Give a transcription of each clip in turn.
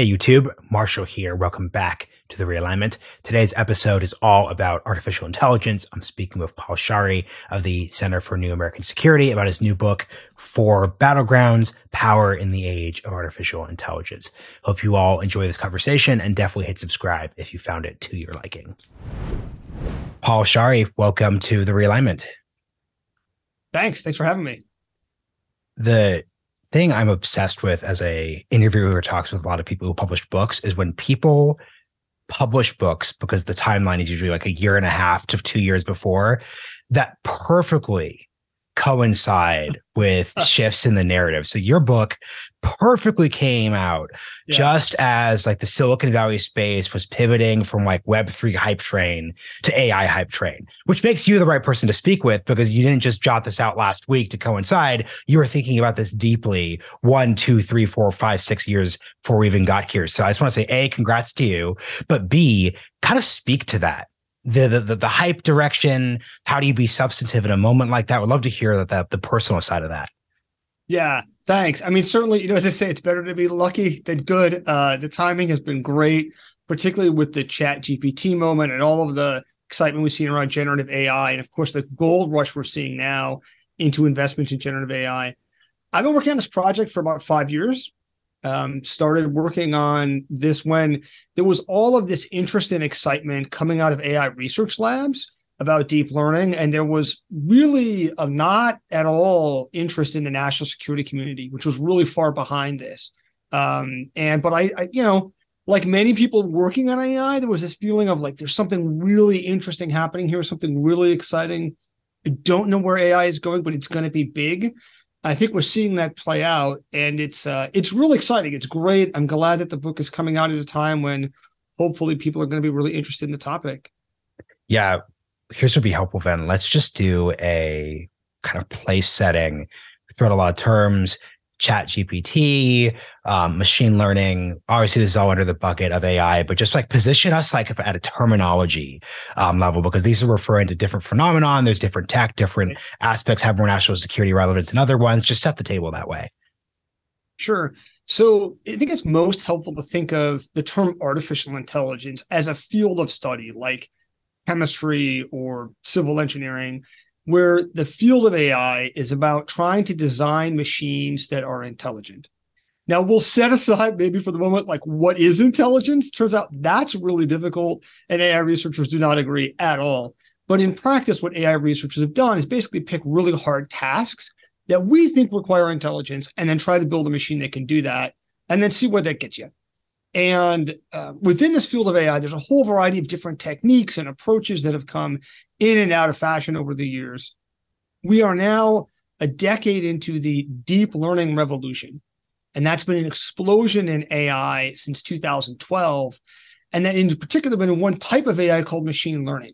Hey YouTube, Marshall here. Welcome back to the realignment. Today's episode is all about artificial intelligence. I'm speaking with Paul Scharre of the Center for New American Security about his new book, Four Battlegrounds, Power in the Age of Artificial Intelligence. Hope you all enjoy this conversation and definitely hit subscribe if you found it to your liking. Paul Scharre, welcome to the realignment. Thanks. Thanks for having me. The thing I'm obsessed with as a interviewer who talks with a lot of people who publish books is when people publish books because the timeline is usually like a year and a half to two years before that perfectly coincide with shifts in the narrative. So your book perfectly came out yeah. just as like the Silicon Valley space was pivoting from like Web3 hype train to AI hype train, which makes you the right person to speak with because you didn't just jot this out last week to coincide. You were thinking about this deeply one, two, three, four, five, six years before we even got here. So I just want to say, A, congrats to you, but B, kind of speak to that the, the the hype direction. How do you be substantive in a moment like that? Would love to hear that, that the personal side of that. Yeah thanks. I mean certainly you know as i say it's better to be lucky than good. Uh the timing has been great particularly with the chat gpt moment and all of the excitement we've seen around generative ai and of course the gold rush we're seeing now into investments in generative ai i've been working on this project for about five years um, started working on this when there was all of this interest and excitement coming out of AI research labs about deep learning, and there was really a not at all interest in the national security community, which was really far behind this. Um, and but I, I, you know, like many people working on AI, there was this feeling of like there's something really interesting happening here, something really exciting. I don't know where AI is going, but it's going to be big. I think we're seeing that play out, and it's uh, it's really exciting. It's great. I'm glad that the book is coming out at a time when hopefully people are going to be really interested in the topic. Yeah, here's what would be helpful, then. Let's just do a kind of place setting. Throw out a lot of terms chat gpt um, machine learning. Obviously this is all under the bucket of ai but just like position us like at a terminology um, level because these are referring to different phenomenon. There's different tech different aspects have more national security relevance than other ones. Just set the table that way. Sure. So i think it's most helpful to think of the term artificial intelligence as a field of study like chemistry or civil engineering where the field of AI is about trying to design machines that are intelligent. Now, we'll set aside maybe for the moment, like what is intelligence? Turns out that's really difficult, and AI researchers do not agree at all. But in practice, what AI researchers have done is basically pick really hard tasks that we think require intelligence and then try to build a machine that can do that and then see where that gets you. And uh, within this field of AI, there's a whole variety of different techniques and approaches that have come in and out of fashion over the years. We are now a decade into the deep learning revolution. And that's been an explosion in AI since 2012. And that in particular, been one type of AI called machine learning.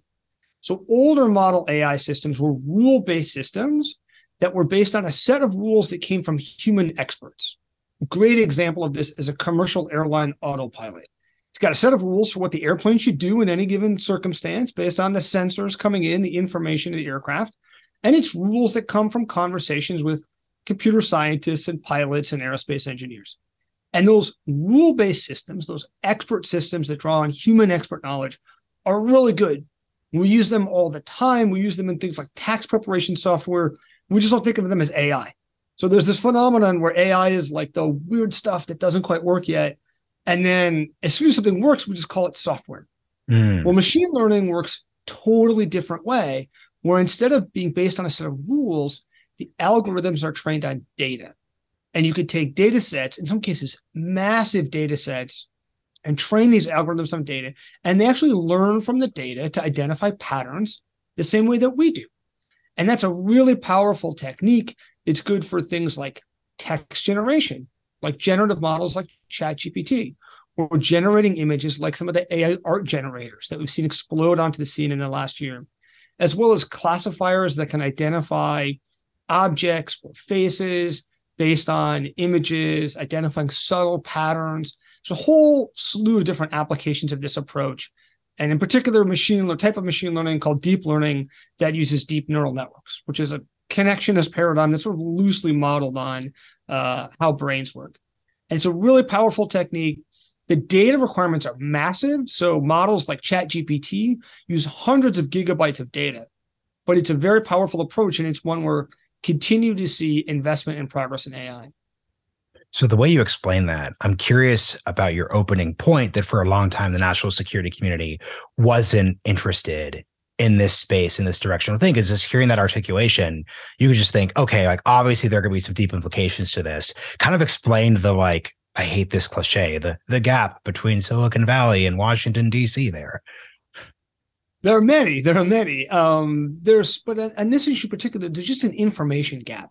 So older model AI systems were rule based systems that were based on a set of rules that came from human experts. A great example of this is a commercial airline autopilot. It's got a set of rules for what the airplane should do in any given circumstance based on the sensors coming in, the information of the aircraft, and it's rules that come from conversations with computer scientists and pilots and aerospace engineers. And those rule based systems, those expert systems that draw on human expert knowledge, are really good. We use them all the time. We use them in things like tax preparation software. We just don't think of them as AI. So there's this phenomenon where AI is like the weird stuff that doesn't quite work yet. And then as soon as something works, we just call it software. Mm. Well, machine learning works totally different way, where instead of being based on a set of rules, the algorithms are trained on data. And you could take data sets, in some cases, massive data sets, and train these algorithms on data. And they actually learn from the data to identify patterns the same way that we do. And that's a really powerful technique it's good for things like text generation, like generative models like ChatGPT, or generating images like some of the AI art generators that we've seen explode onto the scene in the last year, as well as classifiers that can identify objects or faces based on images, identifying subtle patterns. There's a whole slew of different applications of this approach. And in particular, machine type of machine learning called deep learning that uses deep neural networks, which is a connectionist paradigm that's sort of loosely modeled on uh, how brains work. And it's a really powerful technique. The data requirements are massive. So models like ChatGPT use hundreds of gigabytes of data, but it's a very powerful approach. And it's one where continue to see investment and progress in AI. So the way you explain that, I'm curious about your opening point that for a long time the national security community wasn't interested in this space in this direction. I think is just hearing that articulation, you could just think, okay, like obviously there are going to be some deep implications to this. Kind of explained the like, I hate this cliche, the the gap between Silicon Valley and Washington D.C. There. There are many. There are many. Um, there's, but on this issue particular, there's just an information gap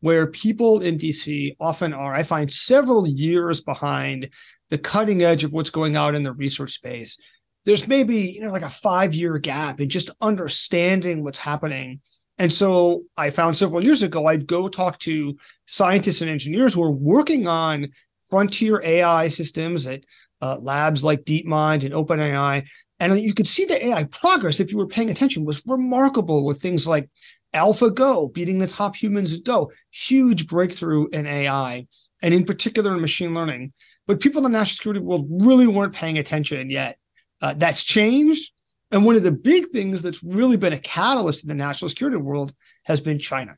where people in DC often are, I find, several years behind the cutting edge of what's going on in the research space there's maybe you know like a five year gap in just understanding what's happening. And so i found several years ago i'd go talk to scientists and engineers who are working on frontier ai systems at uh, labs like deepmind and openai. And you could see the ai progress if you were paying attention was remarkable with things like AlphaGo beating the top humans at go huge breakthrough in ai and in particular in machine learning. But people in the national security world really weren't paying attention yet uh, that's changed. And one of the big things that's really been a catalyst in the national security world has been China.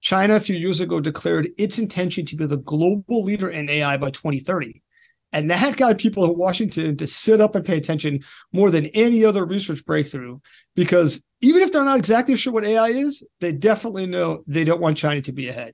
China, a few years ago, declared its intention to be the global leader in AI by 2030. And that got people in Washington to sit up and pay attention more than any other research breakthrough, because even if they're not exactly sure what AI is, they definitely know they don't want China to be ahead.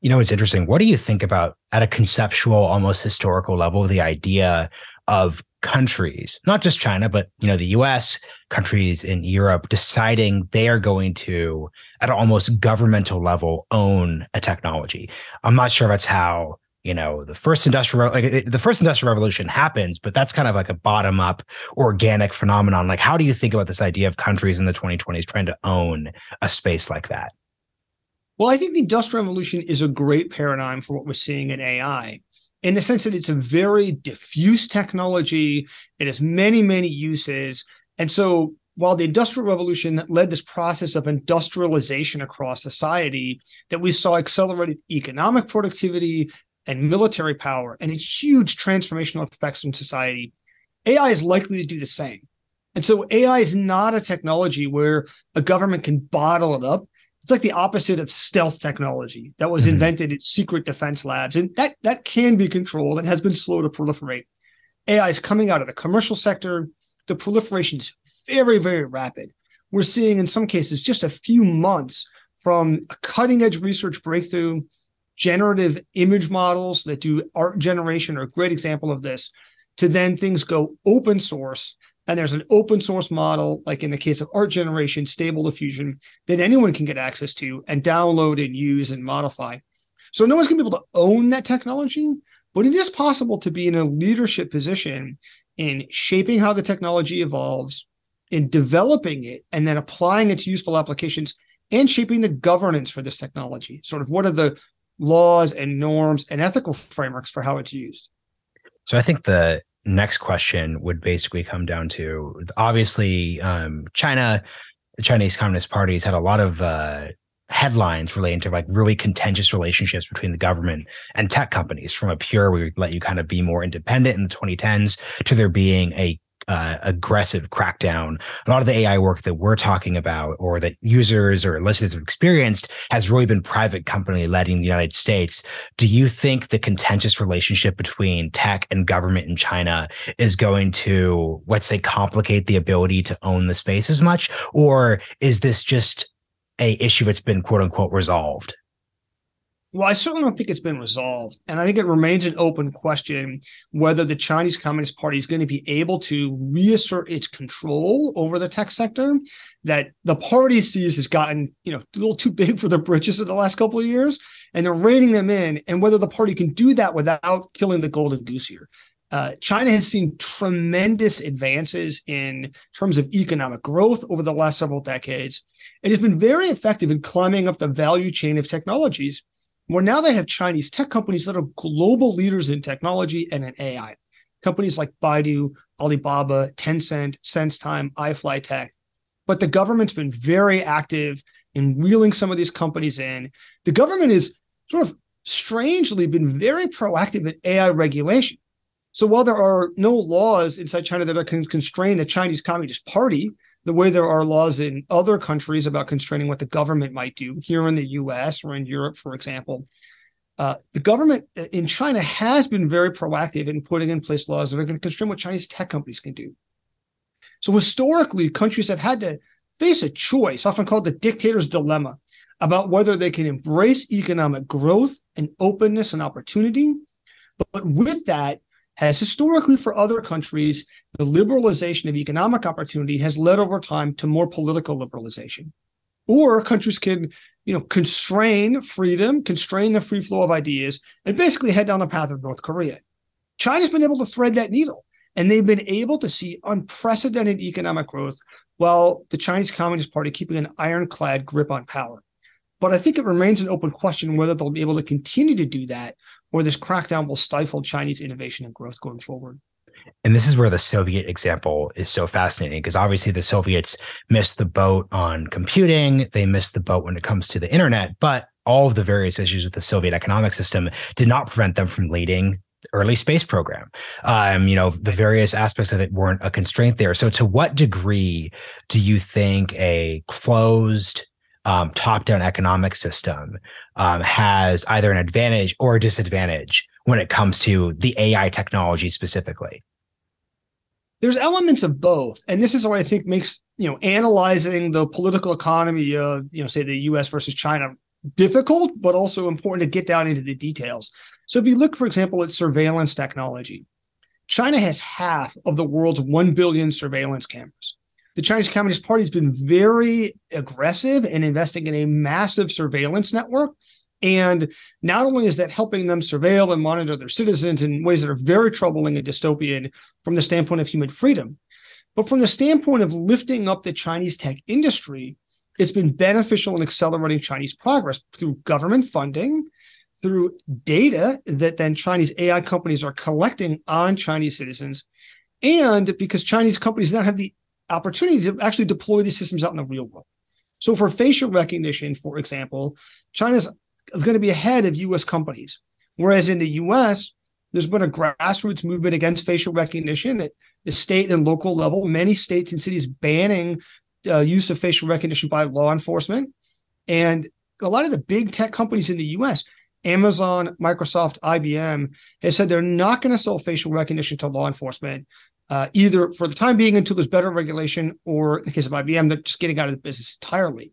You know, it's interesting. What do you think about at a conceptual, almost historical level, the idea of countries, not just China, but you know, the US, countries in Europe deciding they are going to, at almost governmental level, own a technology. I'm not sure that's how you know the first industrial like the first industrial revolution happens but that's kind of like a bottom up organic phenomenon. Like how do you think about this idea of countries in the 2020s trying to own a space like that? Well i think the industrial revolution is a great paradigm for what we're seeing in ai in the sense that it's a very diffuse technology. It has many, many uses. And so while the industrial revolution led this process of industrialization across society, that we saw accelerated economic productivity and military power and huge transformational effects on society, AI is likely to do the same. And so AI is not a technology where a government can bottle it up it's like the opposite of stealth technology that was mm-hmm. invented at secret defense labs and that that can be controlled and has been slow to proliferate. Ai is coming out of the commercial sector. The proliferation is very very rapid. We're seeing in some cases just a few months from a cutting edge research breakthrough generative image models that do art generation are a great example of this to then things go open source and there's an open source model, like in the case of art generation, stable diffusion, that anyone can get access to and download and use and modify. So no one's going to be able to own that technology, but it is possible to be in a leadership position in shaping how the technology evolves, in developing it, and then applying its useful applications and shaping the governance for this technology. Sort of what are the laws and norms and ethical frameworks for how it's used. So I think the next question would basically come down to obviously um, China, the Chinese Communist Party has had a lot of uh, headlines relating to like really contentious relationships between the government and tech companies from a pure we let you kind of be more independent in the 2010s to there being a uh, aggressive crackdown. A lot of the AI work that we're talking about, or that users or listeners have experienced, has really been private company led in the United States. Do you think the contentious relationship between tech and government in China is going to, let's say, complicate the ability to own the space as much, or is this just a issue that's been quote unquote resolved? Well, I certainly don't think it's been resolved. And I think it remains an open question whether the Chinese Communist Party is going to be able to reassert its control over the tech sector that the party sees has gotten, you know, a little too big for the britches in the last couple of years. And they're reining them in, and whether the party can do that without killing the golden goose here. Uh, China has seen tremendous advances in terms of economic growth over the last several decades. It has been very effective in climbing up the value chain of technologies where now they have Chinese tech companies that are global leaders in technology and in AI. Companies like Baidu, Alibaba, Tencent, SenseTime, iFlyTek. But the government's been very active in reeling some of these companies in. The government has sort of strangely been very proactive in AI regulation. So while there are no laws inside China that can constrain the Chinese Communist Party, the way there are laws in other countries about constraining what the government might do, here in the US or in Europe, for example, uh, the government in China has been very proactive in putting in place laws that are going to constrain what Chinese tech companies can do. So historically, countries have had to face a choice, often called the dictator's dilemma, about whether they can embrace economic growth and openness and opportunity. But with that, has historically for other countries, the liberalization of economic opportunity has led over time to more political liberalization. Or countries can, you know, constrain freedom, constrain the free flow of ideas, and basically head down the path of North Korea. China's been able to thread that needle, and they've been able to see unprecedented economic growth while the Chinese Communist Party keeping an ironclad grip on power. But I think it remains an open question whether they'll be able to continue to do that or this crackdown will stifle Chinese innovation and growth going forward. And this is where the Soviet example is so fascinating because obviously the Soviets missed the boat on computing, they missed the boat when it comes to the internet, but all of the various issues with the Soviet economic system did not prevent them from leading the early space program. Um, you know, the various aspects of it weren't a constraint there. So to what degree do you think a closed um, top-down economic system um, has either an advantage or a disadvantage when it comes to the AI technology specifically? There's elements of both, and this is what I think makes you know analyzing the political economy of you know say the U.S. versus China difficult, but also important to get down into the details. So if you look, for example, at surveillance technology, China has half of the world's 1 billion surveillance cameras. The Chinese Communist Party has been very aggressive in investing in a massive surveillance network. And not only is that helping them surveil and monitor their citizens in ways that are very troubling and dystopian from the standpoint of human freedom, but from the standpoint of lifting up the Chinese tech industry, it's been beneficial in accelerating Chinese progress through government funding, through data that then Chinese AI companies are collecting on Chinese citizens, and because Chinese companies now have the opportunity to actually deploy these systems out in the real world. So, for facial recognition, for example, China's going to be ahead of US companies. Whereas in the US, there's been a grassroots movement against facial recognition at the state and local level. Many states and cities banning uh, use of facial recognition by law enforcement. And a lot of the big tech companies in the US Amazon, Microsoft, IBM has said they're not going to sell facial recognition to law enforcement, uh, either for the time being until there's better regulation, or in the case of IBM, they're just getting out of the business entirely.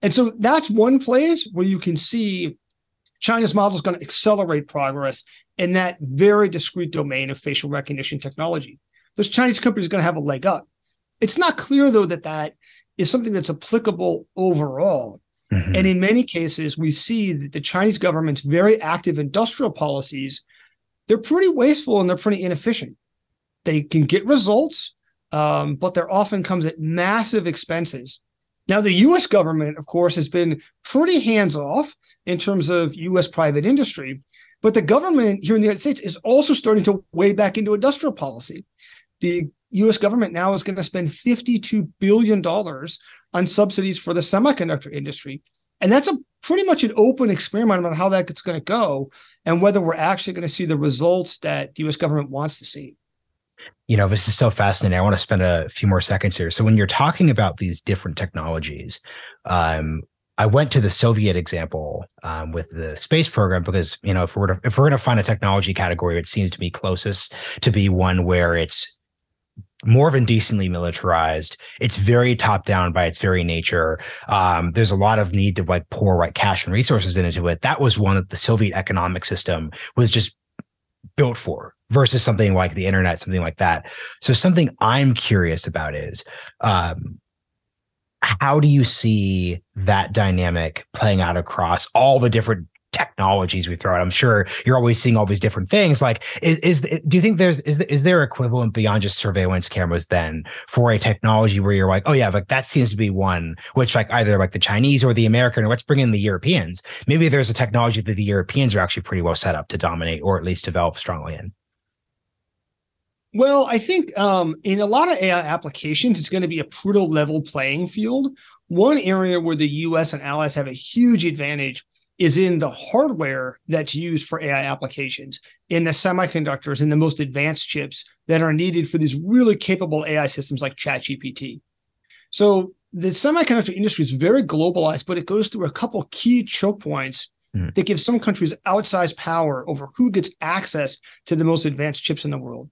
And so that's one place where you can see China's model is going to accelerate progress in that very discrete domain of facial recognition technology. Those Chinese companies are going to have a leg up. It's not clear, though, that that is something that's applicable overall. Mm-hmm. And in many cases, we see that the Chinese government's very active industrial policies, they're pretty wasteful and they're pretty inefficient. They can get results, um, but there often comes at massive expenses. Now, the US government, of course, has been pretty hands off in terms of US private industry, but the government here in the United States is also starting to weigh back into industrial policy. The US government now is going to spend $52 billion on subsidies for the semiconductor industry. And that's a pretty much an open experiment about how that's going to go and whether we're actually going to see the results that the US government wants to see. You know, this is so fascinating. I want to spend a few more seconds here. So, when you're talking about these different technologies, um, I went to the Soviet example um, with the space program because you know if we're to, if we're going to find a technology category, it seems to be closest to be one where it's more than decently militarized. It's very top down by its very nature. Um, there's a lot of need to like pour like cash and resources into it. That was one that the Soviet economic system was just built for versus something like the internet, something like that. So something I'm curious about is um, how do you see that dynamic playing out across all the different technologies we throw out. I'm sure you're always seeing all these different things. Like, is, is do you think there's is is there equivalent beyond just surveillance cameras then for a technology where you're like, oh yeah, like that seems to be one which like either like the Chinese or the American or let's bring in the Europeans. Maybe there's a technology that the Europeans are actually pretty well set up to dominate or at least develop strongly in. Well, I think um, in a lot of AI applications, it's going to be a pretty level playing field. One area where the US and allies have a huge advantage is in the hardware that's used for AI applications, in the semiconductors, in the most advanced chips that are needed for these really capable AI systems like ChatGPT. So the semiconductor industry is very globalized, but it goes through a couple key choke points mm. that give some countries outsized power over who gets access to the most advanced chips in the world.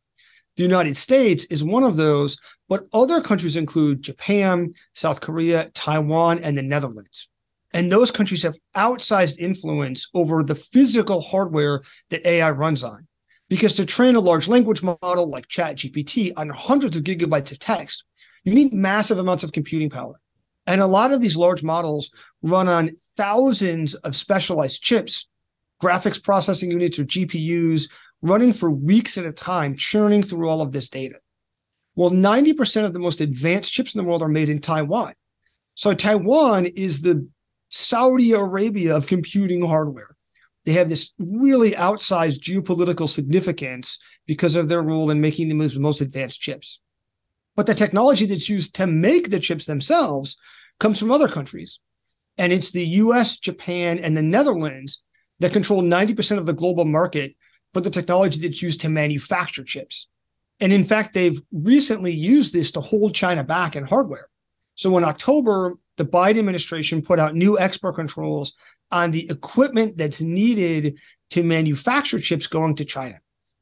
The United States is one of those, but other countries include Japan, South Korea, Taiwan, and the Netherlands. And those countries have outsized influence over the physical hardware that AI runs on. Because to train a large language model like ChatGPT on hundreds of gigabytes of text, you need massive amounts of computing power. And a lot of these large models run on thousands of specialized chips, graphics processing units or GPUs, running for weeks at a time, churning through all of this data. Well, 90% of the most advanced chips in the world are made in Taiwan. So Taiwan is the Saudi Arabia of computing hardware. They have this really outsized geopolitical significance because of their role in making the most advanced chips. But the technology that's used to make the chips themselves comes from other countries. And it's the US, Japan, and the Netherlands that control 90% of the global market for the technology that's used to manufacture chips. And in fact, they've recently used this to hold China back in hardware. So in October, the Biden administration put out new export controls on the equipment that's needed to manufacture chips going to China.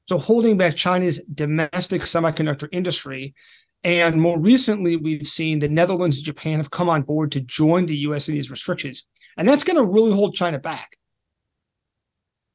So holding back China's domestic semiconductor industry. And more recently, we've seen the Netherlands and Japan have come on board to join the US in these restrictions. And that's going to really hold China back.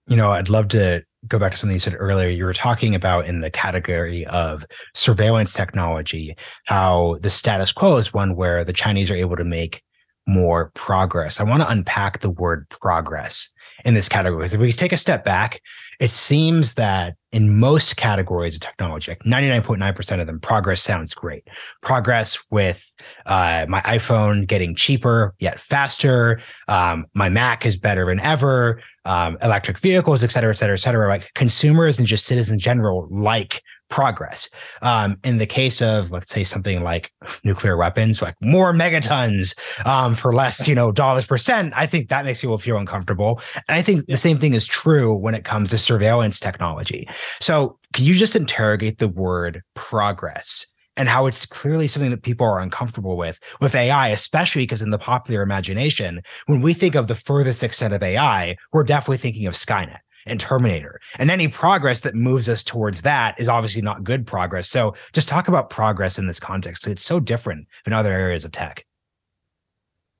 You know, I'd love to go back to something you said earlier. You were talking about in the category of surveillance technology, how the status quo is one where the Chinese are able to make more progress. I want to unpack the word progress in this category. If we take a step back, it seems that in most categories of technology, like 99.9% of them, progress sounds great. Progress with uh, my iPhone getting cheaper yet faster. Um, my Mac is better than ever. Um, electric vehicles, et cetera, et cetera, et cetera. Like consumers and just citizens in general like progress. Um, in the case of, let's say, something like nuclear weapons, like more megatons um, for less, you know, dollars per cent, I think that makes people feel uncomfortable. And I think the same thing is true when it comes to surveillance technology. So, can you just interrogate the word progress? and how it's clearly something that people are uncomfortable with with AI, especially because in the popular imagination, when we think of the furthest extent of AI, we're definitely thinking of Skynet and Terminator. And any progress that moves us towards that is obviously not good progress. So just talk about progress in this context. It's so different in other areas of tech.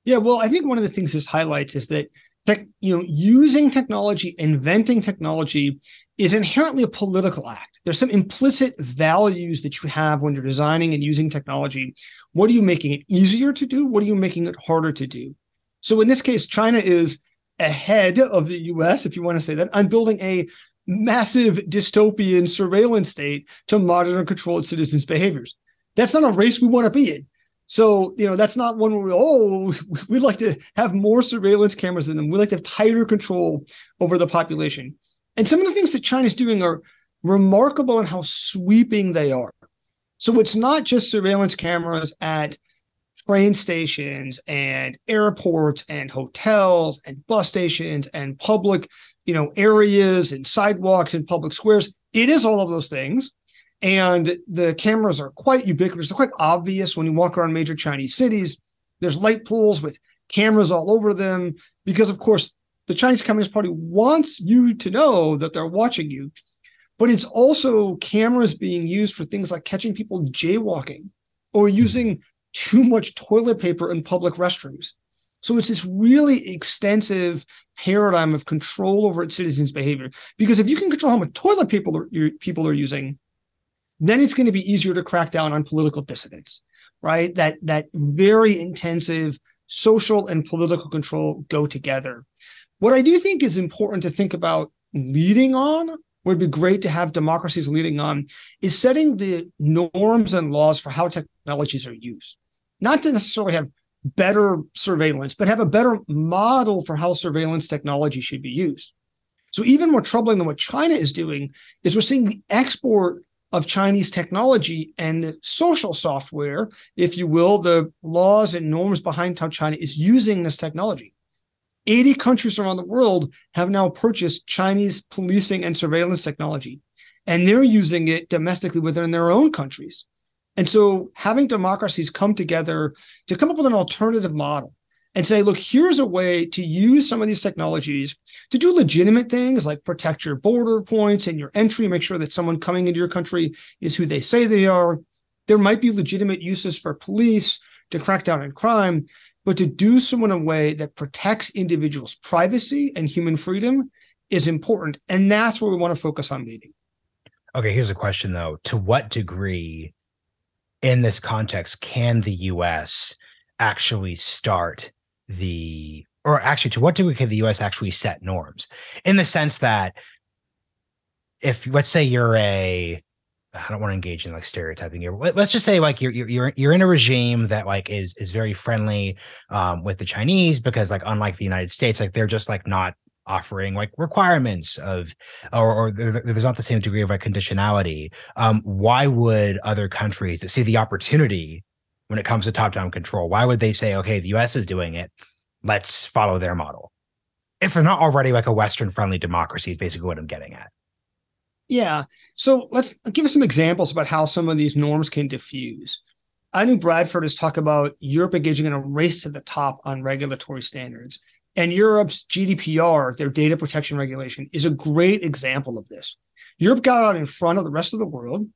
Yeah, well, I think one of the things this highlights is that tech, you know, using technology, inventing technology is inherently a political act. There's some implicit values that you have when you're designing and using technology. What are you making it easier to do? What are you making it harder to do? So in this case, China is ahead of the US, if you want to say that, on building a massive dystopian surveillance state to monitor and control its citizens' behaviors. That's not a race we want to be in. So, you know, that's not one where we, oh, we'd like to have more surveillance cameras than them. We'd like to have tighter control over the population. And some of the things that China's doing are remarkable in how sweeping they are. So it's not just surveillance cameras at train stations and airports and hotels and bus stations and public, you know, areas and sidewalks and public squares. It is all of those things. And the cameras are quite ubiquitous. They're quite obvious when you walk around major Chinese cities. There's light poles with cameras all over them because, of course, the Chinese Communist Party wants you to know that they're watching you. But it's also cameras being used for things like catching people jaywalking or hmm. using too much toilet paper in public restrooms. So it's this really extensive paradigm of control over its citizens' behavior. Because if you can control how much toilet paper people are using, then it's going to be easier to crack down on political dissidents, right? That that very intensive social and political control go together. What I do think is important to think about leading on would be great to have democracies leading on is setting the norms and laws for how technologies are used not to necessarily have better surveillance, but have a better model for how surveillance technology should be used. So even more troubling than what China is doing is we're seeing the export of Chinese technology and social software, if you will, the laws and norms behind how China is using this technology. 80 countries around the world have now purchased Chinese policing and surveillance technology, and they're using it domestically within their own countries. And so having democracies come together to come up with an alternative model and say, look, here's a way to use some of these technologies to do legitimate things like protect your border points and your entry, make sure that someone coming into your country is who they say they are. There might be legitimate uses for police to crack down on crime, but to do so in a way that protects individuals' privacy and human freedom is important. And that's where we want to focus on meeting. Okay, here's a question though. To what degree in this context can the US actually start the or actually to what degree can the US actually set norms in the sense that if let's say you're a I don't want to engage in like stereotyping here. Let's just say like you're you're you're in a regime that like is is very friendly um, with the Chinese because like unlike the United States, like they're just like not offering like requirements of or, or there's not the same degree of like conditionality. Um, why would other countries that see the opportunity when it comes to top-down control, why would they say, okay, the US is doing it, let's follow their model? If they're not already like a Western friendly democracy, is basically what I'm getting at. Yeah. So let's give us some examples about how some of these norms can diffuse. Anu Bradford has talked about Europe engaging in a race to the top on regulatory standards. And Europe's GDPR, their data protection regulation, is a great example of this. Europe got out in front of the rest of the world,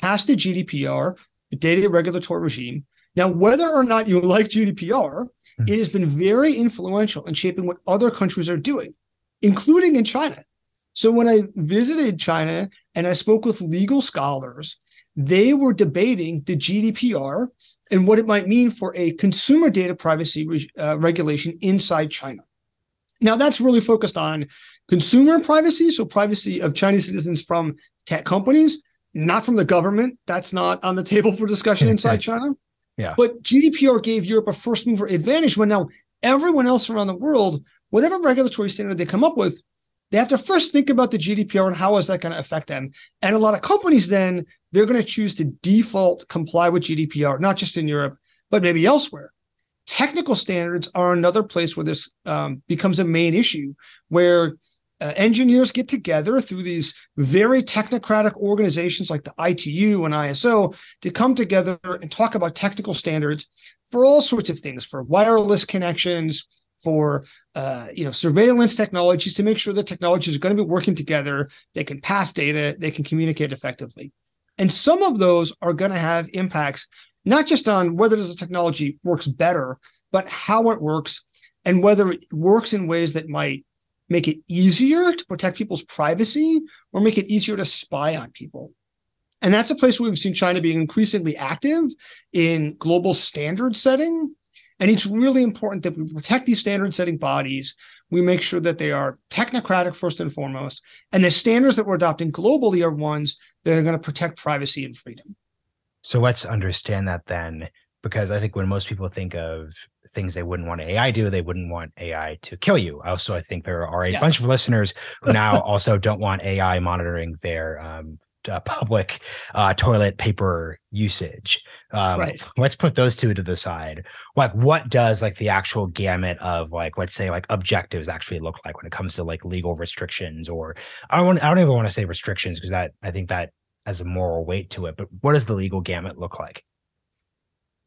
passed the GDPR, the data regulatory regime. Now, whether or not you like GDPR, mm-hmm. it has been very influential in shaping what other countries are doing, including in China. So when I visited China and I spoke with legal scholars, they were debating the GDPR and what it might mean for a consumer data privacy re- uh, regulation inside China. Now, that's really focused on consumer privacy, so privacy of Chinese citizens from tech companies, not from the government. That's not on the table for discussion inside China. Yeah. But GDPR gave Europe a first mover advantage when now everyone else around the world, whatever regulatory standard they come up with, they have to first think about the GDPR and how is that going to affect them. And a lot of companies then they're going to choose to default comply with GDPR, not just in Europe, but maybe elsewhere. Technical standards are another place where this um, becomes a main issue, where uh, engineers get together through these very technocratic organizations like the ITU and ISO to come together and talk about technical standards for all sorts of things, for wireless connections, for uh, you know surveillance technologies to make sure the technologies are going to be working together. They can pass data, they can communicate effectively, and some of those are going to have impacts not just on whether this technology works better, but how it works and whether it works in ways that might make it easier to protect people's privacy or make it easier to spy on people. And that's a place where we've seen China being increasingly active in global standard setting and it's really important that we protect these standard setting bodies. We make sure that they are technocratic first and foremost. And the standards that we're adopting globally are ones that are going to protect privacy and freedom. So let's understand that then, because I think when most people think of things they wouldn't want AI do, they wouldn't want AI to kill you. Also, I think there are a yeah. bunch of listeners who now also don't want AI monitoring their um, uh, public uh, toilet paper usage. Um, right. Let's put those two to the side. Like, what does like the actual gamut of like, let's say, like objectives actually look like when it comes to like legal restrictions? Or I don't want, I don't even want to say restrictions because that I think that has a moral weight to it. But what does the legal gamut look like?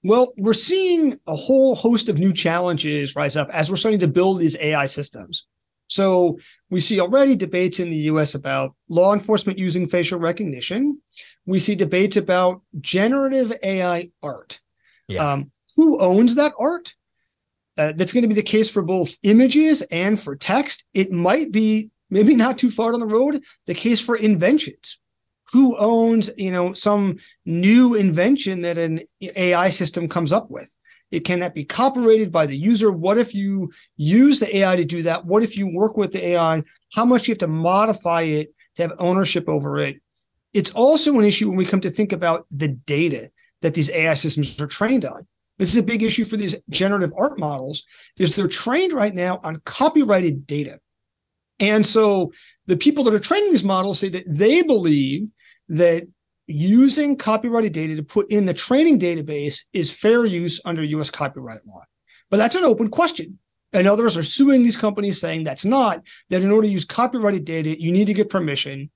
Well, we're seeing a whole host of new challenges rise up as we're starting to build these AI systems. So we see already debates in the US about law enforcement using facial recognition. We see debates about generative AI art. Yeah. Um, who owns that art? Uh, that's going to be the case for both images and for text. It might be maybe not too far down the road the case for inventions. Who owns, you know, some new invention that an AI system comes up with? It cannot be copyrighted by the user. What if you use the AI to do that? What if you work with the AI? How much you have to modify it to have ownership over it? It's also an issue when we come to think about the data that these AI systems are trained on. This is a big issue for these generative art models is they're trained right now on copyrighted data. And so the people that are training these models say that they believe that using copyrighted data to put in the training database is fair use under US copyright law. But that's an open question. And others are suing these companies saying that's not, that in order to use copyrighted data, you need to get permission.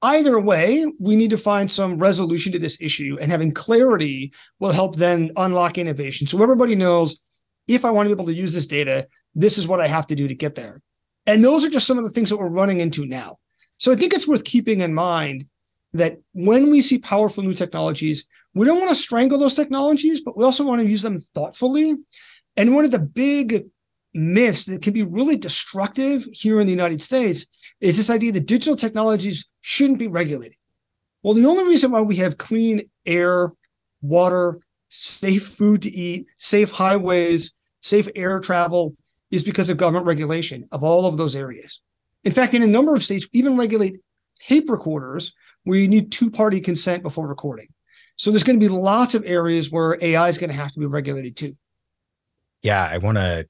Either way, we need to find some resolution to this issue, and having clarity will help then unlock innovation. So everybody knows if I want to be able to use this data, this is what I have to do to get there. And those are just some of the things that we're running into now. So I think it's worth keeping in mind that when we see powerful new technologies, we don't want to strangle those technologies, but we also want to use them thoughtfully. And one of the big myths that can be really destructive here in the United States is this idea that digital technologies shouldn't be regulated. Well, the only reason why we have clean air, water, safe food to eat, safe highways, safe air travel is because of government regulation of all of those areas. In fact, in a number of states, even regulate tape recorders you need two party consent before recording. So there's going to be lots of areas where AI is going to have to be regulated too. Yeah, I want to.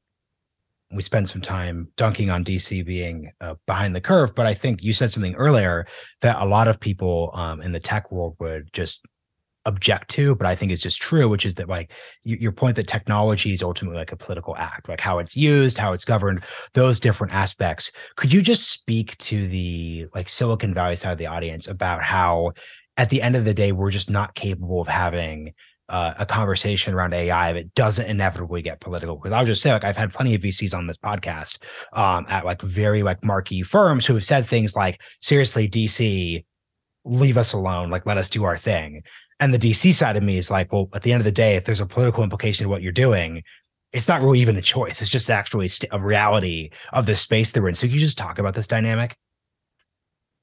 We spend some time dunking on DC being uh, behind the curve, but I think you said something earlier that a lot of people um, in the tech world would just object to, but I think is just true, which is that like your point that technology is ultimately like a political act, like how it's used, how it's governed, those different aspects. Could you just speak to the like Silicon Valley side of the audience about how at the end of the day, we're just not capable of having uh, a conversation around AI that doesn't inevitably get political. Because I'll just say, like, I've had plenty of VCs on this podcast um, at like very like marquee firms who have said things like, seriously, DC, leave us alone, like, let us do our thing. And the DC side of me is like, well, at the end of the day, if there's a political implication to what you're doing, it's not really even a choice. It's just actually a reality of the space they're in. So, can you just talk about this dynamic?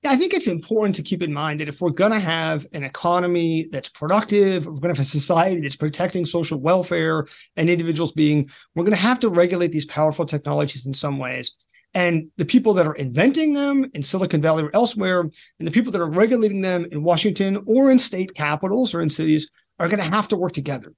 Yeah, I think it's important to keep in mind that if we're going to have an economy that's productive, we're going to have a society that's protecting social welfare and individuals being, we're going to have to regulate these powerful technologies in some ways. And the people that are inventing them in Silicon Valley or elsewhere, and the people that are regulating them in Washington or in state capitals or in cities are going to have to work together.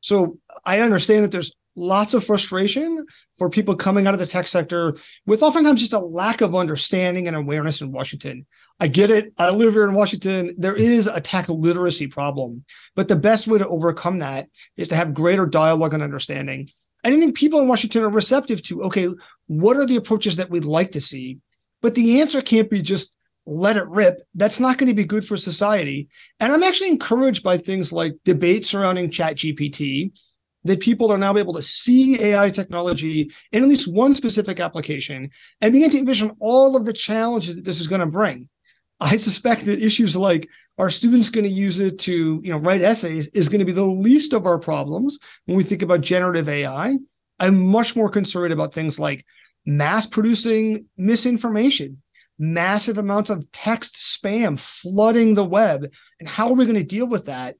So I understand that there's lots of frustration for people coming out of the tech sector with oftentimes just a lack of understanding and awareness in Washington. I get it. I live here in Washington. There is a tech literacy problem, but the best way to overcome that is to have greater dialogue and understanding. And I think people in Washington are receptive to okay, what are the approaches that we'd like to see? But the answer can't be just let it rip. That's not going to be good for society. And I'm actually encouraged by things like debate surrounding Chat GPT that people are now able to see AI technology in at least one specific application and begin to envision all of the challenges that this is going to bring. I suspect that issues like are students going to use it to you know write essays is going to be the least of our problems when we think about generative AI. I'm much more concerned about things like mass producing misinformation, massive amounts of text spam flooding the web, and how are we going to deal with that?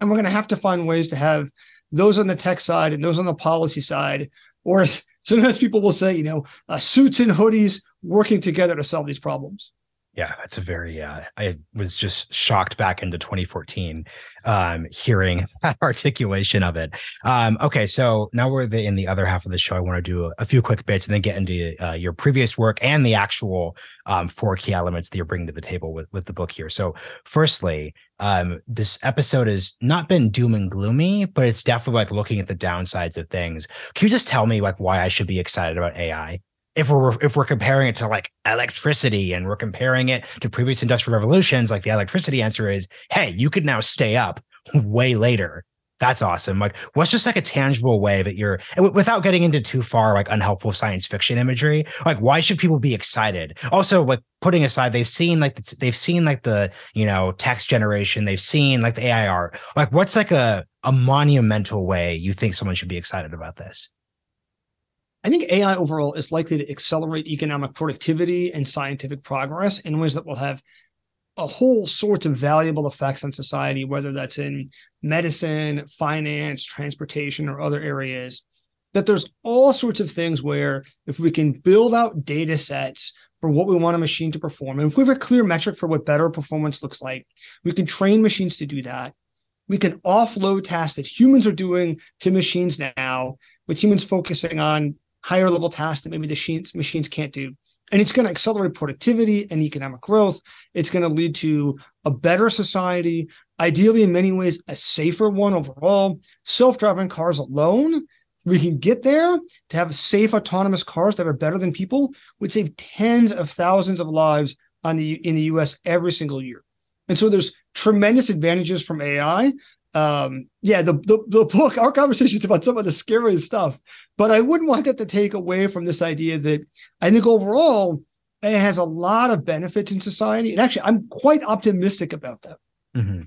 And we're going to have to find ways to have those on the tech side and those on the policy side, or sometimes people will say, you know, uh, suits and hoodies working together to solve these problems. Yeah, that's a very. Uh, I was just shocked back into 2014, um, hearing that articulation of it. Um, okay, so now we're the, in the other half of the show. I want to do a, a few quick bits and then get into uh, your previous work and the actual um, four key elements that you're bringing to the table with with the book here. So, firstly, um, this episode has not been doom and gloomy, but it's definitely like looking at the downsides of things. Can you just tell me like why I should be excited about AI? If we're if we're comparing it to like electricity and we're comparing it to previous industrial revolutions, like the electricity answer is, hey, you could now stay up way later. That's awesome. Like, what's just like a tangible way that you're, without getting into too far like unhelpful science fiction imagery? Like, why should people be excited? Also, like putting aside, they've seen like the, they've seen like the you know text generation, they've seen like the AI art. Like, what's like a a monumental way you think someone should be excited about this? I think AI overall is likely to accelerate economic productivity and scientific progress in ways that will have a whole sorts of valuable effects on society, whether that's in medicine, finance, transportation, or other areas. That there's all sorts of things where if we can build out data sets for what we want a machine to perform, and if we have a clear metric for what better performance looks like, we can train machines to do that. We can offload tasks that humans are doing to machines now, with humans focusing on higher level tasks that maybe the machines, machines can't do. And it's going to accelerate productivity and economic growth. It's going to lead to a better society, ideally, in many ways, a safer one overall. Self driving cars alone we can get there to have safe autonomous cars that are better than people would save tens of thousands of lives on the in the US every single year. And so there's tremendous advantages from AI. Um, yeah, the, the the book, our conversation is about some of the scariest stuff, but I wouldn't want that to take away from this idea that I think overall it has a lot of benefits in society. And actually, I'm quite optimistic about that. Mm-hmm.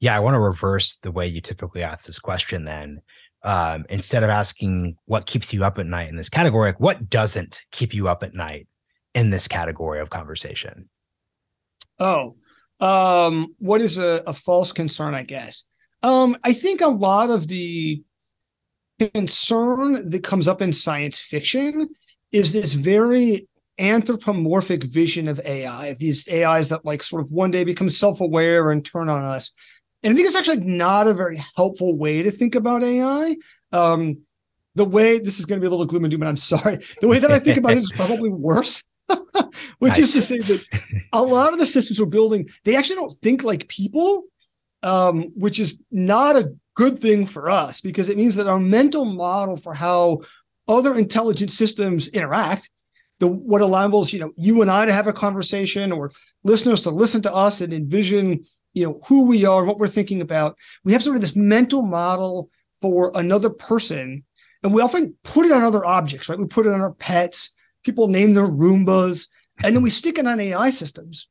Yeah, I want to reverse the way you typically ask this question then. Um, instead of asking what keeps you up at night in this category, like what doesn't keep you up at night in this category of conversation? Oh, um, what is a, a false concern, I guess? Um, I think a lot of the concern that comes up in science fiction is this very anthropomorphic vision of AI, of these AIs that like sort of one day become self-aware and turn on us. And I think it's actually not a very helpful way to think about AI. Um, the way this is going to be a little gloom and doom, and I'm sorry. The way that I think about it is probably worse. Which nice. is to say that a lot of the systems we're building, they actually don't think like people, um, which is not a good thing for us because it means that our mental model for how other intelligent systems interact, the what allows you know you and I to have a conversation or listeners to listen to us and envision you know who we are, what we're thinking about. We have sort of this mental model for another person, and we often put it on other objects, right? We put it on our pets people name their Roombas, and then we stick it on AI systems.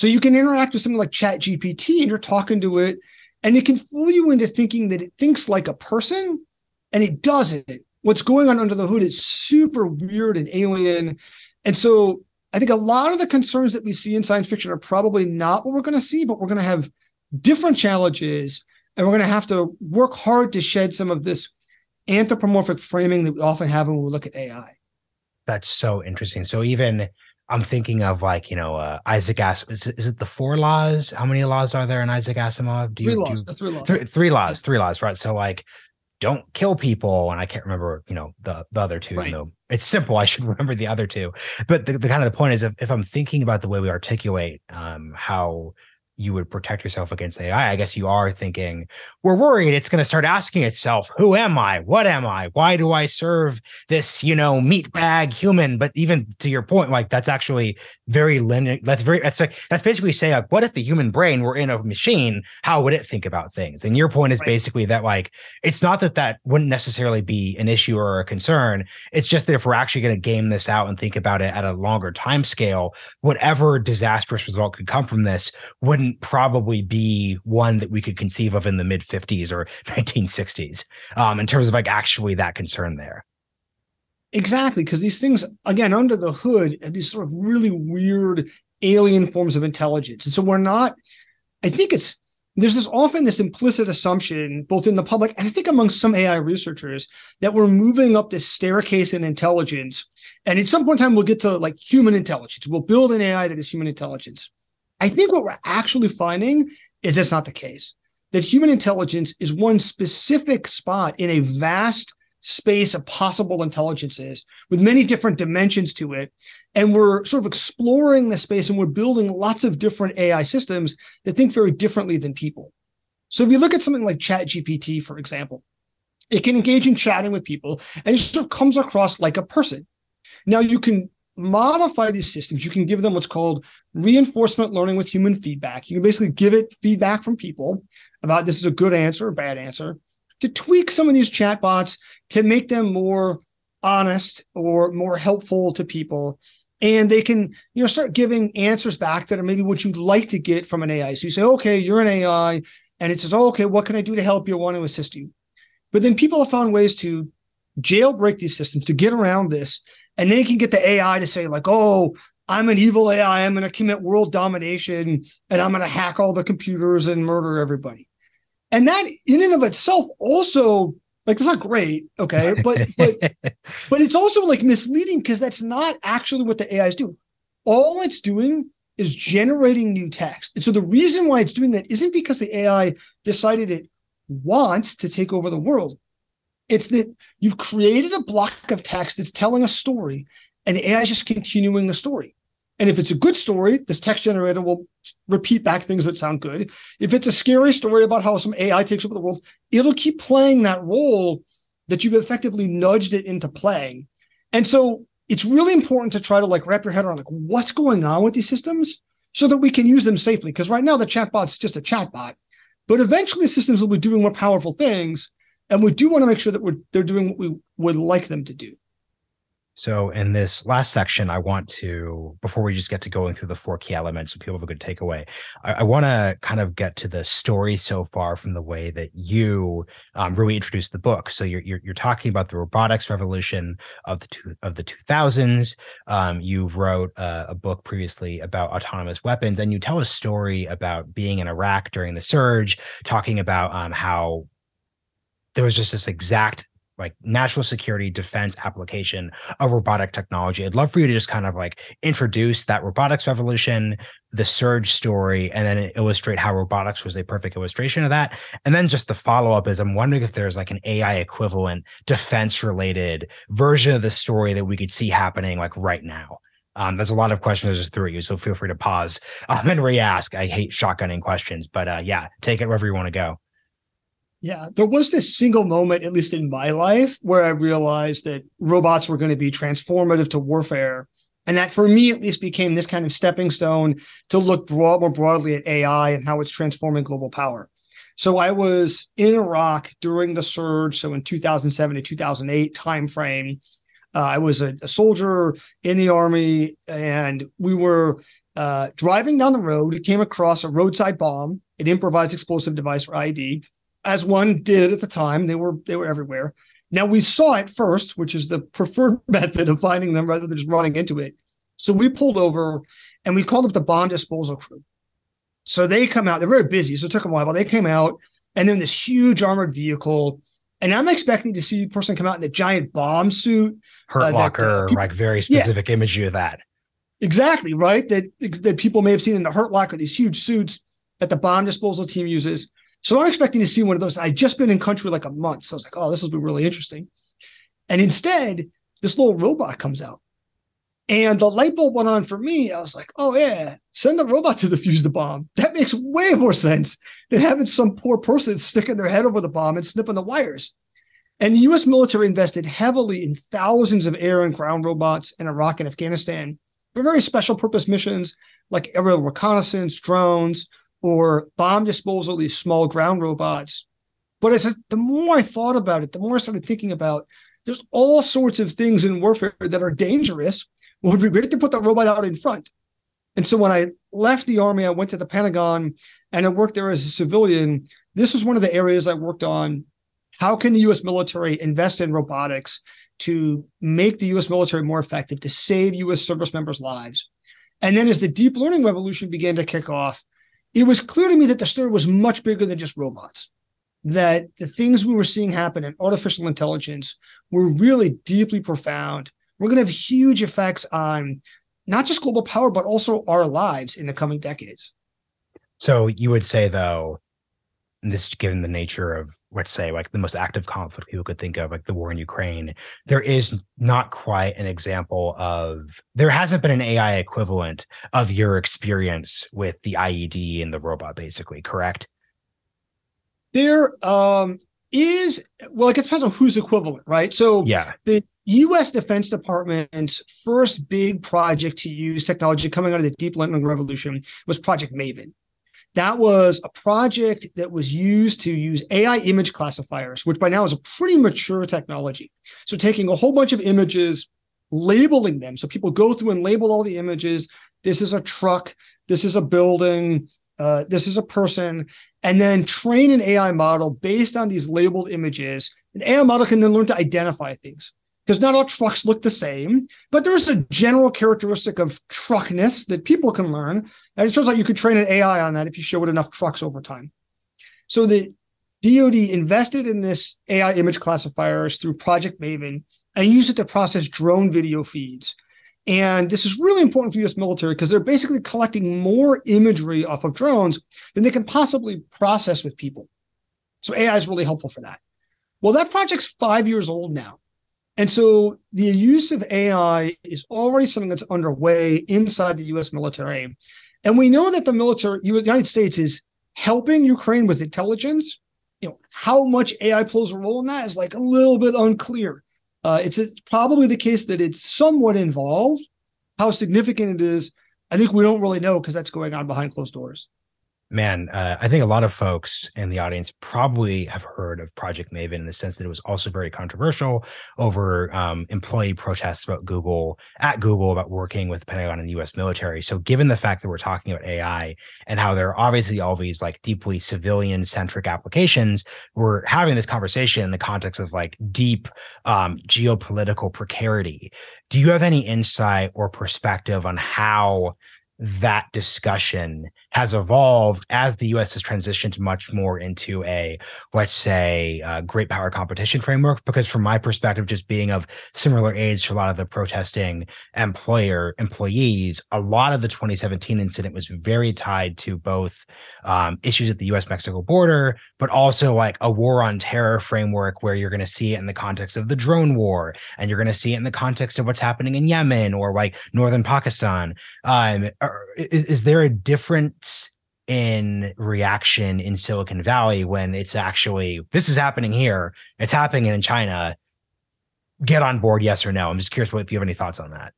So you can interact with something like Chat GPT and you're talking to it, and it can fool you into thinking that it thinks like a person, and it doesn't. What's going on under the hood is super weird and alien. And so I think a lot of the concerns that we see in science fiction are probably not what we're going to see, but we're going to have different challenges and we're going to have to work hard to shed some of this anthropomorphic framing that we often have when we look at AI that's so interesting. So even I'm thinking of like you know uh, Isaac Asimov. Is, is, it the four laws? How many laws are there in Isaac Asimov? Do you, three laws. Do, three laws. Th- three laws. Three laws. Right. So like, don't kill people, and I can't remember you know the the other two. Right. It's simple. I should remember the other two. But the, the kind of the point is, if, if I'm thinking about the way we articulate um, how you would protect yourself against AI. I guess you are thinking, we're worried it's going to start asking itself, who am I? What am I? Why do I serve this, you know, meat bag human? But even to your point, like that's actually very linear. That's very, that's like, that's basically saying, like, what if the human brain were in a machine? How would it think about things? And your point is right. basically that, like, it's not that that wouldn't necessarily be an issue or a concern. It's just that if we're actually going to game this out and think about it at a longer time scale, whatever disastrous result could come from this wouldn't wouldn't probably be one that we could conceive of in the mid 50s or 1960s um, in terms of like actually that concern there. Exactly, because these things, again, under the hood, these sort of really weird alien forms of intelligence. And so we're not, I think it's, there's this often this implicit assumption, both in the public and I think among some AI researchers, that we're moving up this staircase in intelligence. And at some point in time, we'll get to like human intelligence. We'll build an AI that is human intelligence. I think what we're actually finding is that's not the case. That human intelligence is one specific spot in a vast space of possible intelligences with many different dimensions to it. And we're sort of exploring the space and we're building lots of different AI systems that think very differently than people. So if you look at something like Chat GPT, for example, it can engage in chatting with people and it sort of comes across like a person. Now you can modify these systems. You can give them what's called reinforcement learning with human feedback. You can basically give it feedback from people about this is a good answer or bad answer to tweak some of these chatbots to make them more honest or more helpful to people. And they can, you know, start giving answers back that are maybe what you'd like to get from an AI. So you say, okay, you're an AI, and it says, oh, okay, what can I do to help you? I want to assist you. But then people have found ways to jailbreak these systems to get around this and they can get the AI to say, like, oh, I'm an evil AI. I'm going to commit world domination and I'm going to hack all the computers and murder everybody. And that in and of itself also like it's not great, okay, but but but it's also like misleading because that's not actually what the AI is doing. All it's doing is generating new text. And so the reason why it's doing that isn't because the AI decided it wants to take over the world. It's that you've created a block of text that's telling a story, and AI is just continuing the story. And if it's a good story, this text generator will repeat back things that sound good. If it's a scary story about how some AI takes over the world, it'll keep playing that role that you've effectively nudged it into playing. And so it's really important to try to like wrap your head around like what's going on with these systems so that we can use them safely. Because right now the chatbot's just a chatbot, but eventually the systems will be doing more powerful things. And we do want to make sure that we're, they're doing what we would like them to do. So in this last section, I want to, before we just get to going through the four key elements so people have a good takeaway, I, I want to kind of get to the story so far from the way that you um, really introduced the book. So you're, you're, you're talking about the robotics revolution of the two, of the 2000s. Um, you wrote a, a book previously about autonomous weapons, and you tell a story about being in Iraq during the surge, talking about um, how there was just this exact like national security defense application of robotic technology. I'd love for you to just kind of like introduce that robotics revolution, the surge story, and then illustrate how robotics was a perfect illustration of that. And then just the follow up is I'm wondering if there's like an AI equivalent defense related version of the story that we could see happening like right now. Um, there's a lot of questions I just threw at you, so feel free to pause um, and re-ask. I hate shotgunning questions, but uh, yeah, take it wherever you want to go. Yeah, there was this single moment, at least in my life, where I realized that robots were going to be transformative to warfare. And that for me, at least, became this kind of stepping stone to look broad, more broadly at AI and how it's transforming global power. So I was in Iraq during the surge. So in 2007 to 2008 timeframe, uh, I was a, a, soldier in the army, and we were uh, driving down the road. Came across a roadside bomb, an improvised explosive device or IED as one did at the time. They were they were everywhere. Now we saw it first, which is the preferred method of finding them rather than just running into it. So we pulled over and we called up the bomb disposal crew. So they come out, they're very busy. So it took a while, but they came out and then this huge armored vehicle. And I'm expecting to see a person come out in a giant bomb suit. Hurt uh, Locker, that, uh, like very specific yeah, imagery of that. Exactly, right? That that people may have seen in the Hurt Locker, these huge suits that the bomb disposal team uses. So I'm expecting to see one of those. I'd just been in country like a month. So I was like, oh, this will be really interesting. And instead, this little robot comes out. And the light bulb went on for me. I was like, oh, yeah, send the robot to defuse the bomb. That makes way more sense than having some poor person sticking their head over the bomb and snipping the wires. And the US military invested heavily in thousands of air and ground robots in Iraq and Afghanistan for very special purpose missions like aerial reconnaissance, drones, or bomb disposal, these small ground robots. But as the more I thought about it, the more I started thinking about there's all sorts of things in warfare that are dangerous. It would be great to put that robot out in front. And so when I left the army, I went to the Pentagon and I worked there as a civilian. This was one of the areas I worked on. How can the US military invest in robotics to make the US military more effective, to save US service members' lives? And then as the deep learning revolution began to kick off, it was clear to me that the story was much bigger than just robots. That the things we were seeing happen in artificial intelligence were really deeply profound. We're going to have huge effects on not just global power, but also our lives in the coming decades. So you would say, though, this given the nature of let's say like the most active conflict people could think of like the war in ukraine there is not quite an example of there hasn't been an ai equivalent of your experience with the ied and the robot basically correct? There um is well it depends on who's equivalent right? So yeah. the us defense department's first big project to use technology coming out of the deep learning revolution was project maven that was a project that was used to use AI image classifiers, which by now is a pretty mature technology. So taking a whole bunch of images, labeling them. So people go through and label all the images. This is a truck. This is a building. Uh, this is a person. And then train an AI model based on these labeled images. An AI model can then learn to identify things because not all trucks look the same, but there's a general characteristic of truckness that people can learn. And it turns out you could train an AI on that if you show it enough trucks over time. So the DoD invested in this AI image classifiers through Project Maven and used it to process drone video feeds. And this is really important for the US military because they're basically collecting more imagery off of drones than they can possibly process with people. So AI is really helpful for that. Well, that project's five years old now. And so the use of AI is already something that's underway inside the US military. And we know that the military, the United States is helping Ukraine with intelligence, you know how much AI plays a role in that is like a little bit unclear. Uh, it's, it's probably the case that it's somewhat involved. How significant it is, I think we don't really know because that's going on behind closed doors man, uh, I think a lot of folks in the audience probably have heard of Project Maven in the sense that it was also very controversial over um, employee protests about Google at Google about working with the Pentagon and the U.S. military. So, given the fact that we're talking about AI and how there are obviously all these like deeply civilian centric applications, we're having this conversation in the context of like deep um, geopolitical precarity. Do you have any insight or perspective on how? That discussion has evolved as the US has transitioned much more into a, let's say, uh, great power competition framework. Because from my perspective, just being of similar age to a lot of the protesting employer employees, a lot of the 2017 incident was very tied to both um, issues at the US Mexico border, but also like a war on terror framework where you're going to see it in the context of the drone war and you're going to see it in the context of what's happening in Yemen or like northern Pakistan. Um, is, is there a difference in reaction in Silicon Valley when it's actually this is happening here, it's happening in China. Get on board, yes or no? I'm just curious what if you have any thoughts on that.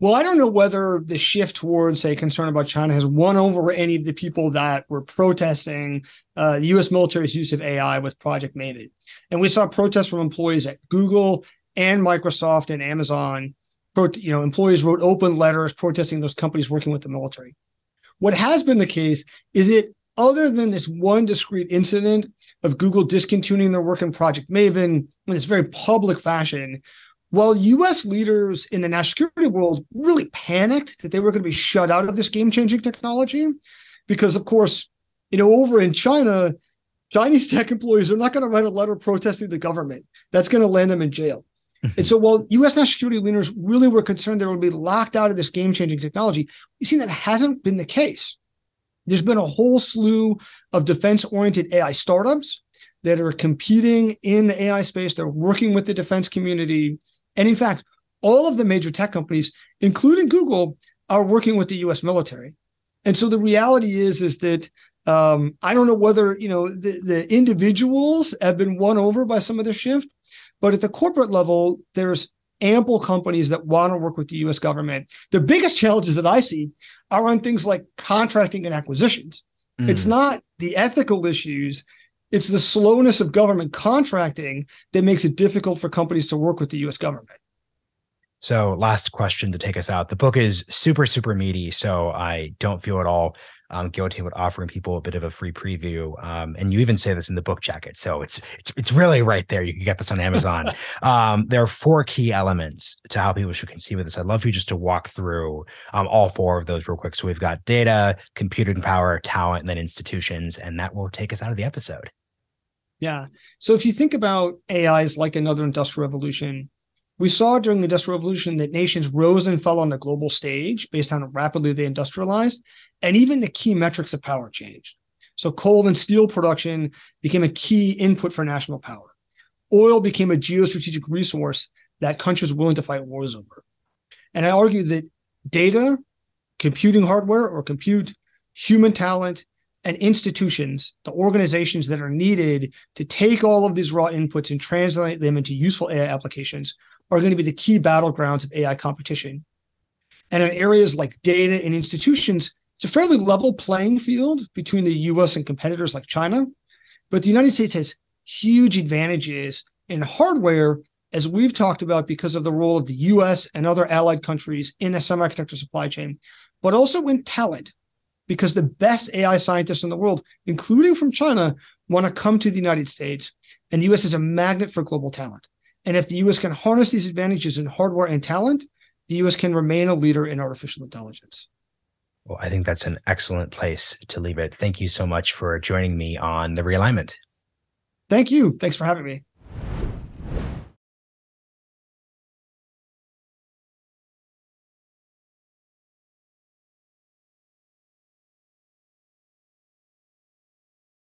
Well, I don't know whether the shift towards, say, concern about China has won over any of the people that were protesting uh, the U.S. military's use of AI with Project Maven. And we saw protests from employees at Google and Microsoft and Amazon. You know, employees wrote open letters protesting those companies working with the military. What has been the case is that other than this one discrete incident of Google discontinuing their work in Project Maven in this very public fashion, while US leaders in the national security world really panicked that they were going to be shut out of this game changing technology, because of course, you know, over in China, Chinese tech employees are not going to write a letter protesting the government. That's going to land them in jail. and so while US national security leaders really were concerned they would be locked out of this game-changing technology, we've seen that hasn't been the case. There's been a whole slew of defense-oriented AI startups that are competing in the AI space. They're working with the defense community. And in fact, all of the major tech companies, including Google, are working with the US military. And so the reality is, is that um, I don't know whether you know the, the individuals have been won over by some of the shift, but at the corporate level, there's ample companies that want to work with the US government. The biggest challenges that I see are on things like contracting and acquisitions. Mm. It's not the ethical issues, it's the slowness of government contracting that makes it difficult for companies to work with the US government. So, last question to take us out. The book is super, super meaty. So, I don't feel at all um, guilty with offering people a bit of a free preview. Um, and you even say this in the book jacket, so it's it's it's really right there. You can get this on Amazon. um, there are four key elements to how people should conceive of this. I'd love for you just to walk through um, all four of those real quick. So we've got data, computing power, talent, and then institutions, and that will take us out of the episode. Yeah. So if you think about AI as like another industrial revolution, we saw during the Industrial Revolution that nations rose and fell on the global stage based on how rapidly they industrialized, and even the key metrics of power changed. So, coal and steel production became a key input for national power. Oil became a geostrategic resource that countries were willing to fight wars over. And I argue that data, computing hardware or compute, human talent, and institutions, the organizations that are needed to take all of these raw inputs and translate them into useful AI applications are going to be the key battlegrounds of AI competition. And in areas like data and institutions, it's a fairly level playing field between the US and competitors like China. But the United States has huge advantages in hardware, as we've talked about, because of the role of the US and other allied countries in the semiconductor supply chain, but also in talent, because the best AI scientists in the world, including from China, want to come to the United States. And the US is a magnet for global talent. And if the US can harness these advantages in hardware and talent, the US can remain a leader in artificial intelligence. Well, I think that's an excellent place to leave it. Thank you so much for joining me on the realignment. Thank you. Thanks for having me.